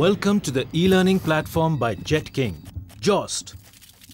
Welcome to the e-learning platform by JetKing. JOST,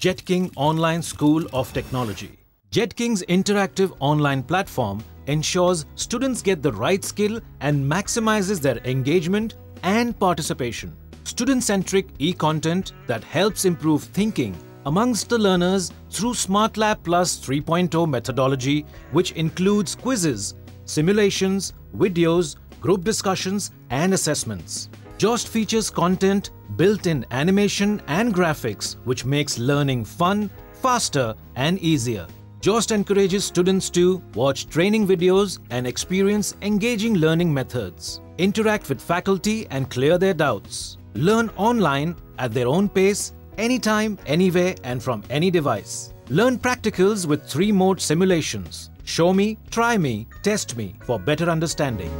JetKing Online School of Technology. JetKing's interactive online platform ensures students get the right skill and maximizes their engagement and participation. Student-centric e-content that helps improve thinking amongst the learners through SmartLab Plus 3.0 methodology which includes quizzes, simulations, videos, group discussions and assessments. JOST features content built in animation and graphics which makes learning fun, faster and easier. JOST encourages students to watch training videos and experience engaging learning methods, interact with faculty and clear their doubts, learn online at their own pace, anytime, anywhere and from any device. Learn practicals with three mode simulations. Show me, try me, test me for better understanding.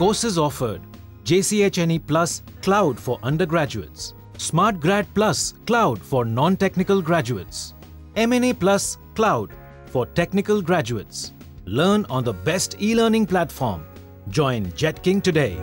Courses offered JCHNE Plus Cloud for undergraduates, Smart Grad Plus Cloud for non-technical graduates, MNA Plus Cloud for technical graduates. Learn on the best e-learning platform. Join JetKing today.